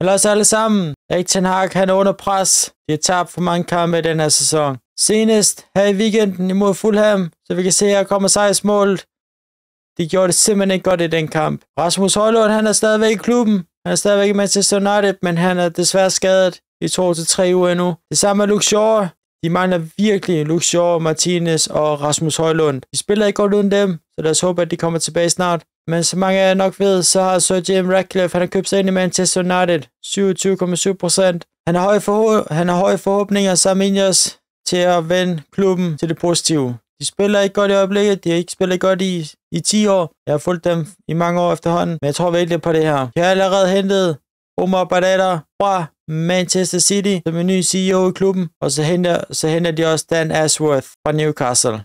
Eller også alle sammen. Erik Ten Hag, han er under pres. De har tabt for mange kampe i den her sæson. Senest her i weekenden imod Fulham, så vi kan se, at her kommer sejrsmålet. De gjorde det simpelthen ikke godt i den kamp. Rasmus Højlund, han er stadigvæk i klubben. Han er stadigvæk i Manchester United, men han er desværre skadet i to til tre uger endnu. Det samme med Luke Shaw. De mangler virkelig Luke Shaw, Martinez og Rasmus Højlund. De spiller ikke godt uden dem, så lad os håbe, at de kommer tilbage snart. Men som mange af jer nok ved, så har Sir Jim Ratcliffe, han har købt sig ind i Manchester United. 27,7 procent. Han har høje, forho- han har høje forhåbninger sammen os til at vende klubben til det positive. De spiller ikke godt i øjeblikket, de har ikke spillet godt i, i 10 år. Jeg har fulgt dem i mange år efterhånden, men jeg tror virkelig på det her. Jeg har allerede hentet Omar Badada fra Manchester City som en ny CEO i klubben, og så henter, så henter de også Dan Ashworth fra Newcastle.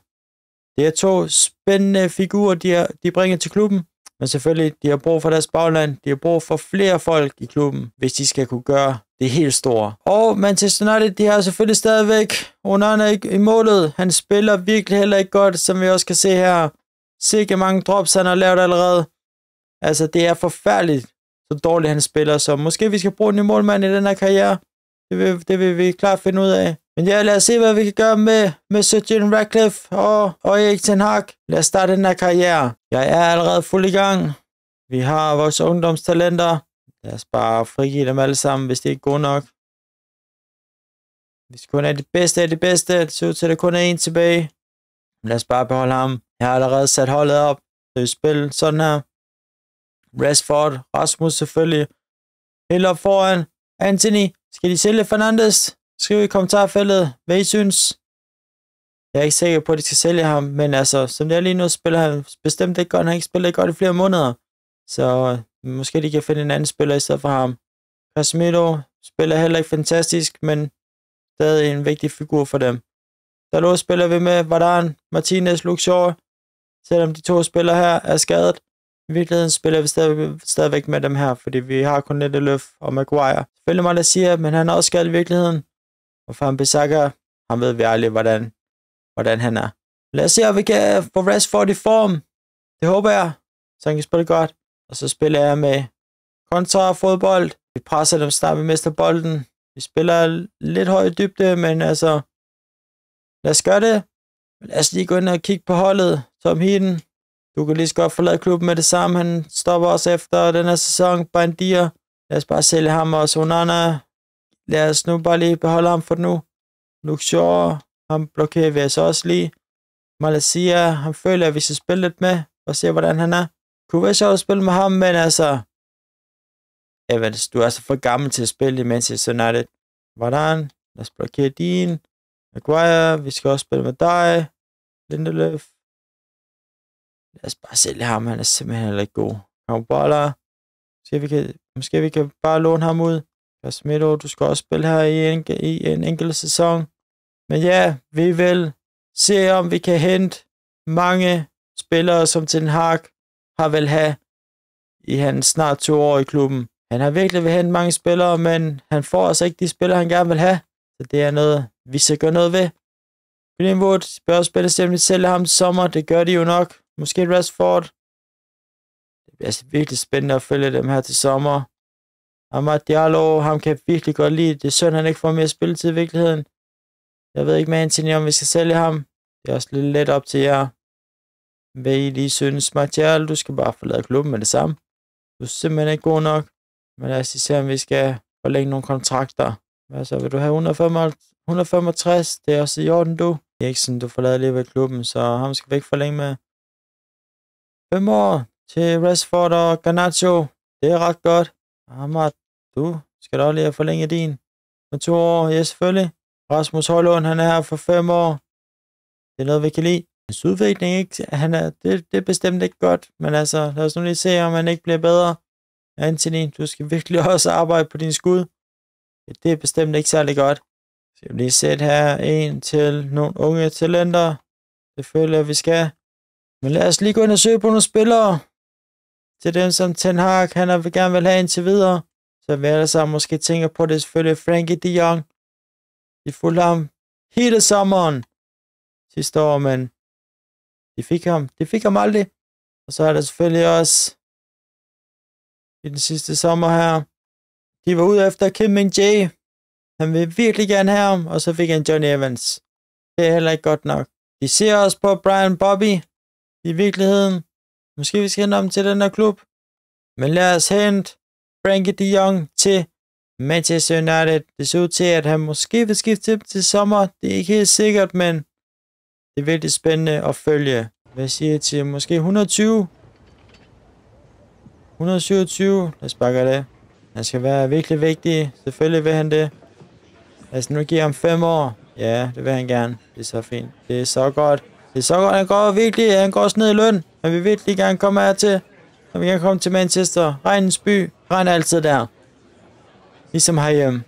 Det er to spændende figurer, de, er, de bringer til klubben, men selvfølgelig, de har brug for deres bagland. De har brug for flere folk i klubben, hvis de skal kunne gøre det helt store. Og Manchester United, de har selvfølgelig stadigvæk Onana ikke i målet. Han spiller virkelig heller ikke godt, som vi også kan se her. Sikke mange drops, han har lavet allerede. Altså, det er forfærdeligt, så dårligt han spiller. Så måske vi skal bruge en ny målmand i den her karriere. Det vil, det vil vi klart finde ud af. Men ja, lad os se, hvad vi kan gøre med, med Sir Jim Radcliffe og, og Erik Ten Hag. Lad os starte den her karriere. Jeg er allerede fuld i gang. Vi har vores ungdomstalenter. Lad os bare frigive dem alle sammen, hvis det ikke er gode nok. Vi skal kun er det bedste af det bedste. Det ser ud til, at der kun er en tilbage. Lad os bare beholde ham. Jeg har allerede sat holdet op. Så vi spiller sådan her. Rashford, Rasmus selvfølgelig. Helt op foran. Anthony. Skal de sælge Fernandes? Skriv i kommentarfeltet, hvad I synes. Jeg er ikke sikker på, at de skal sælge ham, men altså, som det er lige nu, spiller han bestemt ikke godt. Han har ikke spillet godt i flere måneder. Så øh, måske de kan finde en anden spiller i stedet for ham. Casemiro spiller heller ikke fantastisk, men stadig en vigtig figur for dem. Der lå spiller vi med Vardan, Martinez, Luxor. Selvom de to spillere her er skadet, i virkeligheden spiller vi stadig, stadigvæk med dem her, fordi vi har kun Løf og Maguire. Selvfølgelig mig, der siger, men han er også skadet i virkeligheden. Og Van Bissaka, han ved vi aldrig, hvordan, hvordan han er. Lad os se, om vi kan få Rashford i form. Det håber jeg, så han kan spille godt. Og så spiller jeg med kontra fodbold. Vi presser dem snart, vi mister bolden. Vi spiller lidt høj dybde, men altså, lad os gøre det. Lad os lige gå ind og kigge på holdet. Tom Heaton, du kan lige så godt forlade klubben med det samme. Han stopper også efter den her sæson. Bandier. Lad os bare sælge ham og Sonana. Lad os nu bare lige beholde ham for nu. Luke Shaw, ham blokerer vi altså også lige. Malaysia, han føler, at vi skal spille lidt med, og se, hvordan han er. Kunne være sjovt at spille med ham, men altså... Evans, du er altså for gammel til at spille i Manchester United. Hvordan? Lad os blokere din. Maguire, vi skal også spille med dig. Lindeløf. Lad os bare sælge ham, han er simpelthen heller ikke god. Kambola. Måske vi kan, måske vi kan bare låne ham ud. Casemiro, du skal også spille her i en, i en enkelt sæson. Men ja, vi vil se, om vi kan hente mange spillere, som Ten Hag har vel have i hans snart to år i klubben. Han har virkelig vil hente mange spillere, men han får altså ikke de spillere, han gerne vil have. Så det er noget, vi skal gøre noget ved. Greenwood bør spille stemmeligt sælge ham til sommer. Det gør de jo nok. Måske Rashford. Det bliver altså virkelig spændende at følge dem her til sommer. Amad Diallo, ham kan jeg virkelig godt lide. Det er synd, han ikke får mere spilletid i virkeligheden. Jeg ved ikke med Anthony, om vi skal sælge ham. Det er også lidt let op til jer. Hvad I lige synes. Martial, du skal bare forlade klubben med det samme. Du er simpelthen ikke god nok. Men lad os se, om vi skal forlænge nogle kontrakter. Hvad så? Vil du have 165? Det er også i orden, du. Det er ikke sådan, du forlader lige ved klubben, så ham skal vi ikke forlænge med. 5 år til Rashford og Garnacho. Det er ret godt. Ahmad, du skal da lige forlænge din. Med to år, ja selvfølgelig. Rasmus Højlund, han er her for fem år. Det er noget, vi kan lide. Hans udvikling, ikke? Han er, det, det er bestemt ikke godt, men altså, lad os nu lige se, om han ikke bliver bedre. Anthony, du skal virkelig også arbejde på din skud. Det er bestemt ikke særlig godt. Så jeg vil lige sætte her en til nogle unge talenter. Det føler jeg, vi skal. Men lad os lige gå ind og søge på nogle spillere. Til dem, som Ten Hag, han vil gerne vil have indtil videre. Så vi alle sammen måske tænker på det selvfølgelig Frankie de Jong. De fulgte ham hele sommeren sidste år, men de fik ham, de fik ham aldrig. Og så er der selvfølgelig også i den sidste sommer her, de var ude efter Kim Min Jae. Han vil virkelig gerne have ham, og så fik han Johnny Evans. Det er heller ikke godt nok. De ser også på Brian Bobby i virkeligheden. Måske vi skal hente ham til den her klub. Men lad os hente Frankie de Jong til Manchester United. Det ser ud til, at han måske vil skifte til til sommer. Det er ikke helt sikkert, men det er virkelig spændende at følge. Hvad siger jeg til? Måske 120? 127? Lad os bakke det. Han skal være virkelig vigtig. Selvfølgelig vil han det. Lad os nu give ham 5 år. Ja, det vil han gerne. Det er så fint. Det er så godt. Det er så godt. Han går virkelig. Han går også ned i løn. Han vil virkelig gerne komme her når Han kan komme til Manchester. Regnens by. Regn altid der. Ligesom herhjemme.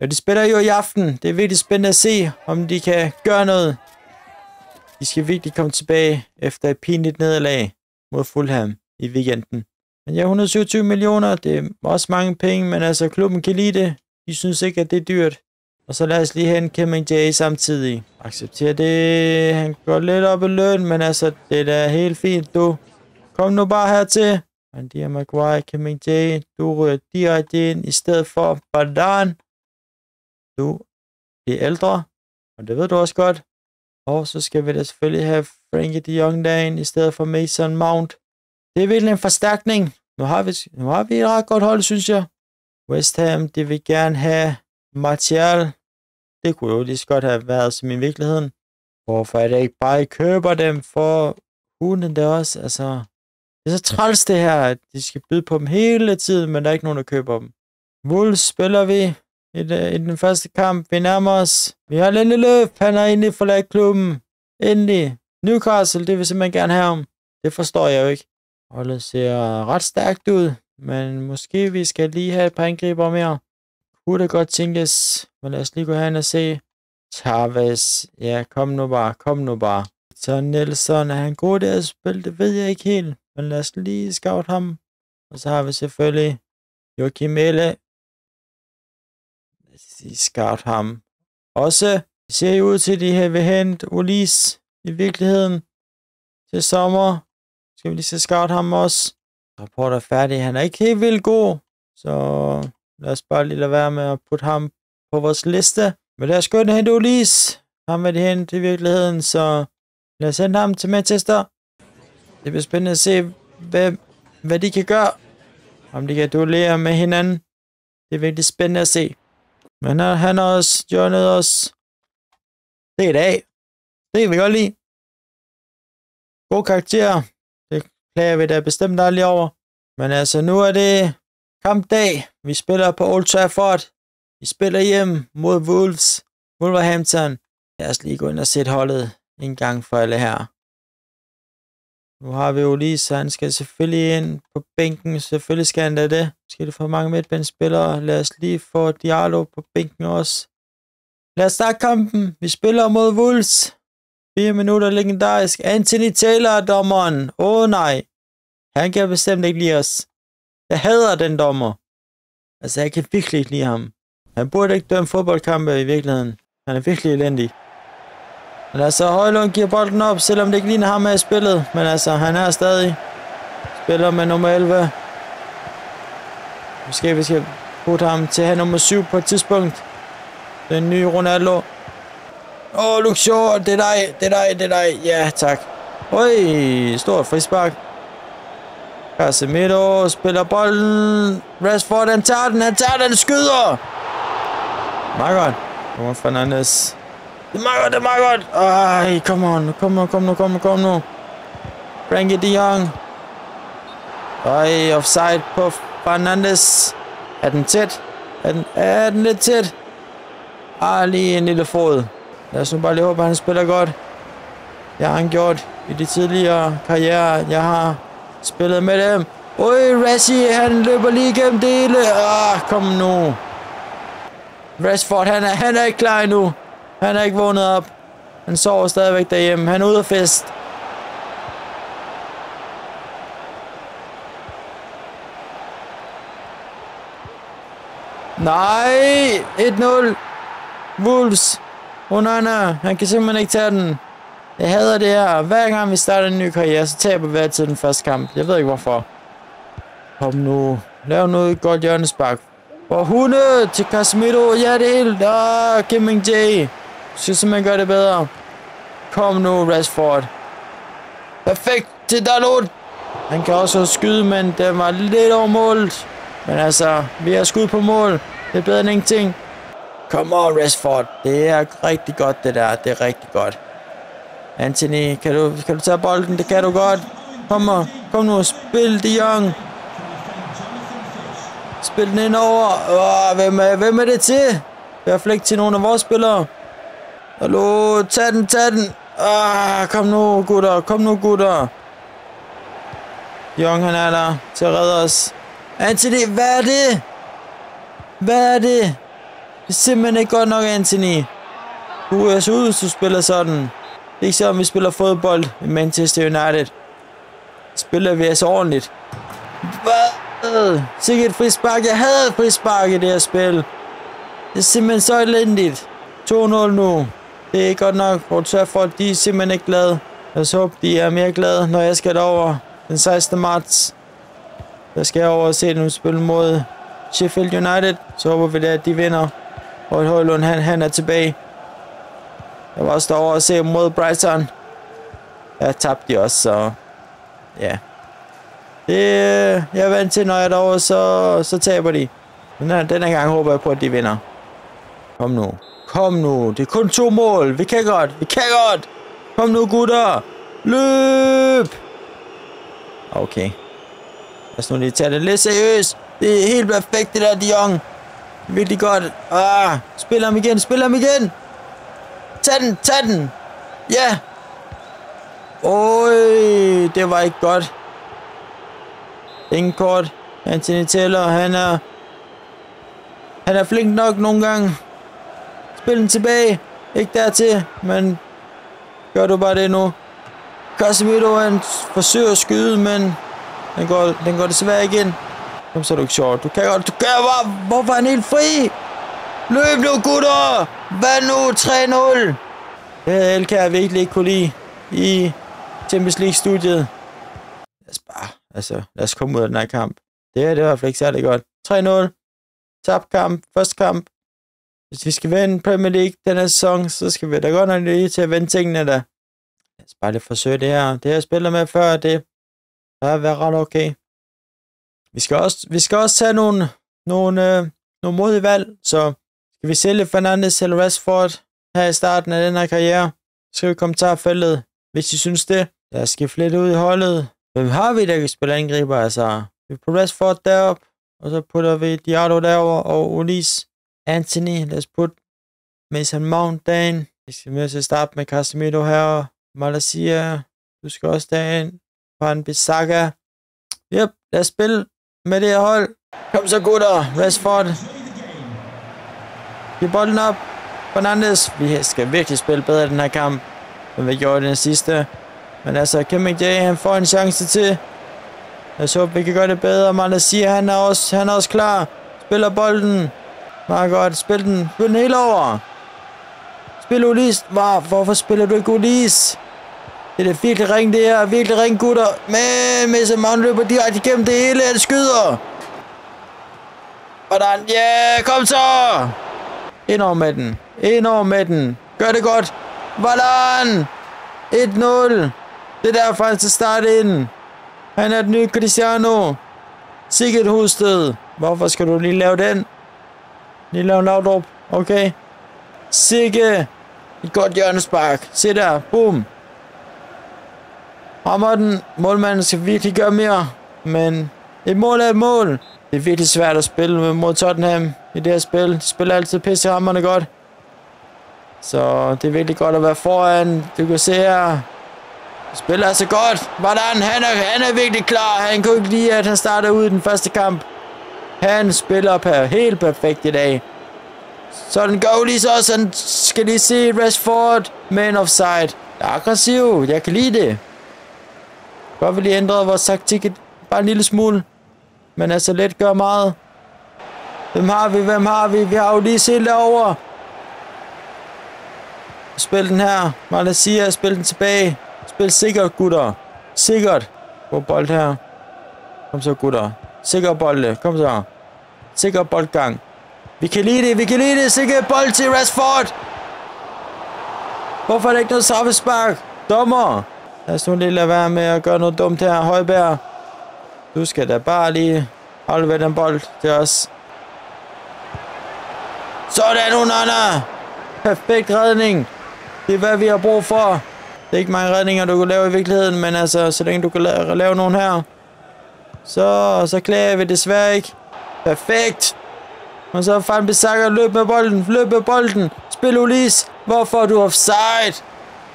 Ja, de spiller jo i aften. Det er virkelig spændende at se, om de kan gøre noget. De skal virkelig komme tilbage efter et pinligt nederlag mod Fulham i weekenden. Men ja, 127 millioner, det er også mange penge, men altså klubben kan lide det. De synes ikke, at det er dyrt. Og så lad os lige hente Kevin J samtidig. Accepterer det. Han går lidt op i løn, men altså, det er da helt fint, du. Kom nu bare hertil. Andy Maguire, Kevin J, du ryger direkte ind i stedet for Badan. Du er ældre, og det ved du også godt. Og så skal vi da selvfølgelig have Frankie de Jong derind i stedet for Mason Mount. Det er virkelig en forstærkning. Nu har vi, nu har vi et ret godt hold, synes jeg. West Ham, det vil gerne have Martial. Det kunne jo lige så godt have været som i virkeligheden. Hvorfor er det ikke bare, I køber dem for hunden der også? Altså, det er så træls det her, at de skal byde på dem hele tiden, men der er ikke nogen, der køber dem. Wolves spiller vi i, det, i den første kamp. Vi nærmer os. Vi har Lille Løf. Han har endelig i forladt klubben. Endelig. Newcastle, det vil simpelthen gerne have ham. Det forstår jeg jo ikke. Holdet ser ret stærkt ud, men måske vi skal lige have et par angriber mere. Kunne det godt tænkes, men lad os lige gå hen og se. Chavez, ja, kom nu bare, kom nu bare. Så Nelson, er han god der at spille? Det ved jeg ikke helt, men lad os lige scout ham. Og så har vi selvfølgelig Joachim Melle. Lad os lige scout ham. Også ser I ud til, at de her vil hente Ulis i virkeligheden til sommer. Skal vi lige se scout ham også. Rapport er færdig. Han er ikke helt vildt god, så lad os bare lige lade være med at putte ham på vores liste. Men lad os gå ind og hente Ulis. Ham vil de hente i virkeligheden, så lad os sende ham til Manchester. Det bliver spændende at se, hvad, hvad de kan gøre. Om de kan duellere med hinanden. Det er virkelig spændende at se. Men han har også joinet os. Det er i dag. Det kan vi godt lide. God karakter. Det klager vi da bestemt aldrig over. Men altså, nu er det kampdag. Vi spiller på Old Trafford. Vi spiller hjem mod Wolves. Wolverhampton. Lad os lige gå ind og sætte holdet en gang for alle her. Nu har vi jo lige, så han skal selvfølgelig ind på bænken. Selvfølgelig skal han da det. Skal det for mange midtbandspillere. Lad os lige få Diallo på bænken også. Lad os starte kampen. Vi spiller mod Wolves. 4 minutter legendarisk. Anthony Taylor er dommeren. Åh oh, nej. Han kan bestemt ikke lide os. Jeg hader den dommer. Altså, jeg kan virkelig ikke lide ham. Han burde ikke dømme fodboldkampe i virkeligheden. Han er virkelig elendig. Men altså, Højlund giver bolden op, selvom det ikke ligner ham med i spillet. Men altså, han er stadig. Spiller med nummer 11. Måske vi skal putte ham til have nummer 7 på et tidspunkt. Den nye Ronaldo. Åh, oh, Luke Shaw, det er dig, det er dig, det er dig. Ja, tak. Oj, stort frispark. Casemiro spiller bolden. Rashford, han tager den, han tager den, skyder. Meget godt. Kommer Fernandes. Det er meget godt, det er meget godt. Ej, kom on, kom nu, kom nu, kom nu, kom nu. Frankie de Jong. Ej, offside på Fernandes. Er den tæt? Er den, er den lidt tæt? Ah, lige en lille fod. Lad os nu bare lige håbe, at han spiller godt. Jeg har han gjort i de tidligere karriere, jeg har spillet med dem. Oj, Rassi, han løber lige igennem det hele. Ah, kom nu. Rashford, han er, han er ikke klar endnu. Han er ikke vågnet op. Han sover stadigvæk derhjemme. Han er ude af fest. Nej! 1-0. Wolves. Onana. Han kan simpelthen ikke tage den. Jeg hader det her. Hver gang vi starter en ny karriere, så taber vi altid den første kamp. Jeg ved ikke hvorfor. Kom nu. Lav noget godt hjørnespark. Og hunde til Casemiro. Ja, det er helt. Ah, Kim J. Synes, man gør det bedre. Kom nu, Rashford. Perfekt til Dalot. Han kan også skyde, men det var lidt over målet. Men altså, vi har skud på mål. Det er bedre end ingenting. Kom on, Rashford. Det er rigtig godt, det der. Det er rigtig godt. Anthony, kan du, kan du tage bolden? Det kan du godt. Kom, og, kom nu, spil de Jong. Spil den ind over. Åh, hvem, er, hvem er det til? I hvert fald ikke til nogen af vores spillere. Hallo, tag den, tag den. Ah, kom nu, gutter. Kom nu, gutter. Jong, han er der til at redde os. Anthony, hvad er det? Hvad er det? Det er simpelthen ikke godt nok, Anthony. Du er så ud, hvis du spiller sådan. Det er ikke som, vi spiller fodbold i Manchester United. Spiller vi altså ordentligt. Hvad? Sikke et frispark. Jeg havde frispark i det her spil. Det er simpelthen så elendigt. 2-0 nu. Det er ikke godt nok. Hvor tør folk, de er simpelthen ikke glade. Lad os håbe, de er mere glade, når jeg skal derover den 16. marts. Der skal jeg over og se dem spille mod Sheffield United. Så håber vi da, at de vinder. Og Højlund, han, han er tilbage. Jeg var også derovre og se dem mod Brighton. Jeg tabte de også, så... Ja. Det, øh, jeg er vant til, når jeg er derovre, så, så taber de. Men øh, den her gang håber jeg på, at de vinder. Kom nu. Kom nu. Det er kun to mål. Vi kan godt. Vi kan godt. Kom nu, gutter. Løb. Okay. Lad os nu lige tage det lidt seriøst. Det er helt perfekt, det der, De Jong. Virkelig godt. Ah, spil ham igen, spil ham igen. Tag den, tag den. Ja. Oj, det var ikke godt. Ingen kort. Anthony Taylor, han er... Han er flink nok nogle gange. Spil den tilbage. Ikke dertil, men... Gør du bare det nu. Casemiro, han forsøger at skyde, men... Den går, den går desværre igen. Kom så er du ikke sjovt. Du kan godt. Du gør bare. Hvorfor er han helt fri? Løb nu, gutter! Hvad nu? 3-0! Det havde Elkær virkelig ikke kunne lide i Champions League-studiet. Lad os bare, altså, lad os komme ud af den her kamp. Det her, det var i hvert fald ikke særlig godt. 3-0. Tabt kamp. Første kamp. Hvis vi skal vinde Premier League den her sæson, så skal vi da godt nok lige til at vende tingene der. Lad os bare lige forsøge det her. Det jeg spiller med før, det har været ret okay. Vi skal også, vi skal også tage nogle, nogle, øh, nogle modige valg, så skal vi sælge Fernandes eller Rashford her i starten af den her karriere? Skriv i kommentarfeltet, hvis I synes det. Lad os skifte lidt ud i holdet. Hvem har vi, der kan spille angriber? Altså, vi putter Rashford derop, og så putter vi Diallo derover og Ulis Anthony. Lad os putte Mason Mount dagen. Vi skal med til at starte med Casemiro her. Malaysia. Du skal også dagen. Van Bissaka. Yep, lad os spille med det her hold. Kom så gutter, Rashford. Giv bolden op. Fernandes. Vi skal virkelig spille bedre i den her kamp, end vi gjorde i den sidste. Men altså, Kim J, han får en chance til. Jeg så, vi kan gøre det bedre. Malaysia, han er også, han er også klar. Spiller bolden. Meget godt. Spil den. Spil den helt over. Spil Ulis. Hvorfor spiller du ikke Ulis? Det er virkelig ring, det her. Virkelig ring, gutter. Men Mason Mount løber direkte igennem det hele. Han skyder. Hvordan? Ja, yeah, kom så! Ind over med den. Ind over med den. Gør det godt. Hvordan? 1-0. Det er derfor, han skal starte ind. Han er den nye Cristiano. Sikkert Husted. Hvorfor skal du lige lave den? Lige Laudrup. Okay. Sikke. Et godt hjørnespark. Se der. Boom. Rammer den. Målmanden skal virkelig gøre mere. Men et mål er et mål. Det er virkelig svært at spille mod Tottenham i det her spil. De spiller altid pissehammerne godt. Så det er virkelig godt at være foran. Du kan se her. De spiller altså godt. Hvordan? Han er, han er virkelig klar. Han kunne ikke lide, at han starter ud i den første kamp. Han spiller per, helt perfekt i dag. Så den går lige så, han skal lige se Rashford man offside. Aggressiv. Jeg kan lide det. Godt vi lige ændret vores taktik bare en lille smule. Men altså let gør meget. Hvem har vi? Hvem har vi? Vi har jo lige set derovre. Spil den her. Malaysia, spil den tilbage. Spil sikkert, gutter. Sikkert. På bold her. Kom så, gutter. Sikker bolde. Øh, kom så. Sikker boldgang. Vi kan lide det, vi kan lide det. Sikker bold til Rashford. Hvorfor er der ikke noget straffespark? Dommer. Lad os nu lige lade være med at gøre noget dumt her, Højbær. Du skal da bare lige holde ved den bold til os. Sådan, Unana. Perfekt redning. Det er, hvad vi har brug for. Det er ikke mange redninger, du kan lave i virkeligheden, men altså, så længe du kan lave, lave nogen her, så, så klager vi desværre ikke. Perfekt. Og så fandt Bissaka løb med bolden, løb med bolden. Spil Ulis. Hvorfor er du offside?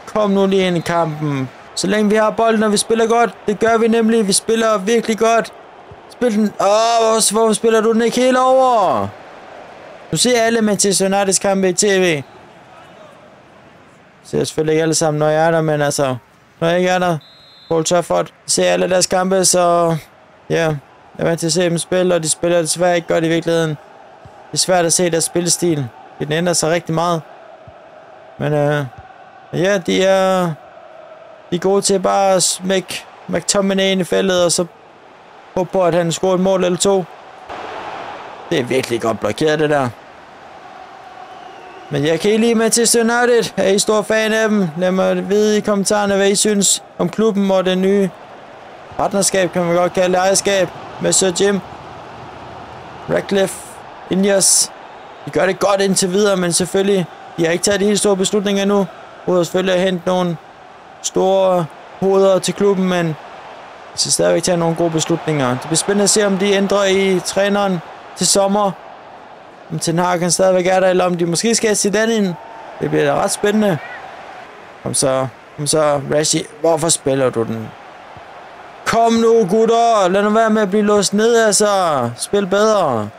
Kom nu lige ind i kampen. Så længe vi har bolden, og vi spiller godt. Det gør vi nemlig. Vi spiller virkelig godt. Spil den. Åh, oh, hvorfor spiller du den ikke helt over? Nu ser alle Manchester Uniteds kampe i tv. Ser selvfølgelig ikke alle sammen, når jeg er der, men altså, når jeg ikke er der, Paul Trafford, ser alle deres kampe, så ja, jeg er vant til at se dem spille, og de spiller desværre ikke godt i virkeligheden. Det er svært at se deres spillestil. Den ændrer sig rigtig meget. Men øh, ja, de er, de er gode til bare smække McTominay ind i feltet, og så håbe på, at han scorer et mål eller to. Det er virkelig godt blokeret, det der. Men jeg kan ikke lide Manchester United. Er I stor fan af dem? Lad mig vide i kommentarerne, hvad I synes om klubben og det nye partnerskab, kan man godt kalde det, ejerskab med Sir Jim. Radcliffe, Indias. De gør det godt indtil videre, men selvfølgelig, de har ikke taget de helt store beslutninger endnu. Udover selvfølgelig at hente nogle store hoveder til klubben, men de skal stadigvæk tage nogle gode beslutninger. Det bliver spændende at se, om de ændrer i træneren til sommer. Om Ten Hag kan stadigvæk er der, eller om de måske skal have Zidane ind. Det bliver da ret spændende. Kom så, kom så, Rashi. Hvorfor spiller du den? Kom nu, gutter. Lad nu være med at blive låst ned, altså. Spil bedre.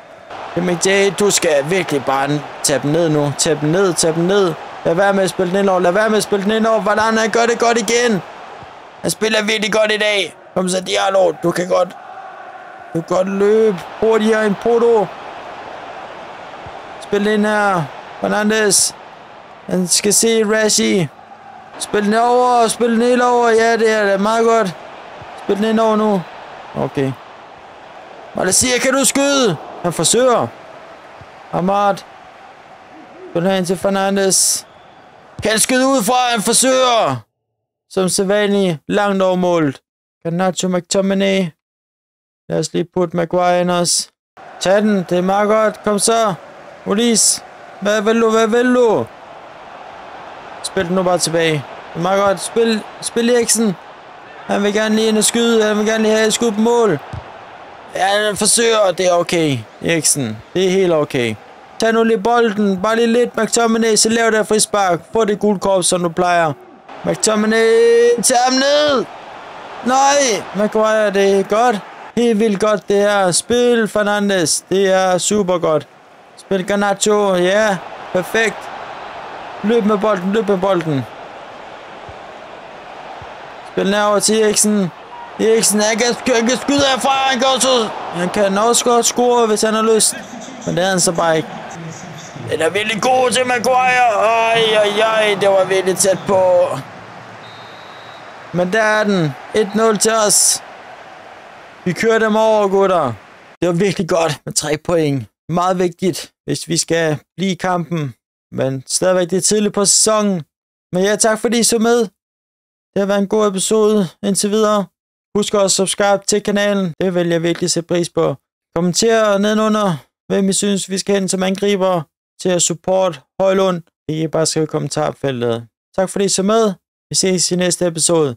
MJ, du skal virkelig bare tage dem ned nu. Tag dem ned, tag dem ned. Lad være med at spille den ind over. Lad være med at spille den ind over. Hvordan han gør det godt igen. Han spiller virkelig godt i dag. Kom så, Diallo. Du kan godt... Du kan godt løbe hurtigere end Proto. Spil ind her. Fernandes. Han skal se Rashi. Spil den over. Spil den helt over. Ja, det er det. Meget godt. Spil den ind over nu. Okay. Malaysia, kan du skyde? Han forsøger. Ahmad. Spil den til Fernandes. Kan han skyde ud fra? Han forsøger. Som sædvanligt. Langt over målet. Garnacho McTominay. Lad os lige putte Maguire ind os. Tag den. Det er meget godt. Kom så. Ulis. Hvad vil du? Hvad vil du? Spil den nu bare tilbage. Det er meget godt. Spil, spil Eriksen. Han vil gerne lige ind og skyde. Han vil gerne lige have et skud på mål. Ja, han forsøger. Det er okay. Eriksen. Det er helt okay. Tag nu lige bolden. Bare lige lidt. McTominay, så lav der frispark. Få det gule korp, som du plejer. McTominay, tag ham ned. Nej, Maguire, det er godt. Helt vildt godt, det her. Spil, Fernandes. Det er super godt. Spil Garnacho, ja. Perfekt. Løb med bolden, løb med bolden. Spil nærmere til Eriksen. Eriksen, han kan, han kan skyde herfra. Han kan, også, han kan også godt score, hvis han har lyst. Men det er han så bare ikke. Den er virkelig god til Maguire. Ej, ej, ej, det var virkelig tæt på. Men der er den. 1-0 til os. Vi kører dem over, gutter. Det var virkelig godt med tre point. Meget vigtigt, hvis vi skal blive i kampen. Men stadigvæk det er tidligt på sæsonen. Men ja, tak fordi I så med. Det har været en god episode indtil videre. Husk også at subscribe til kanalen. Det vil jeg virkelig sætte pris på. Kommenter nedenunder, hvem I synes, vi skal hen som angriber til at support Højlund. I kan bare skrive i kommentarfeltet. Tak fordi I så med. Vi ses i næste episode.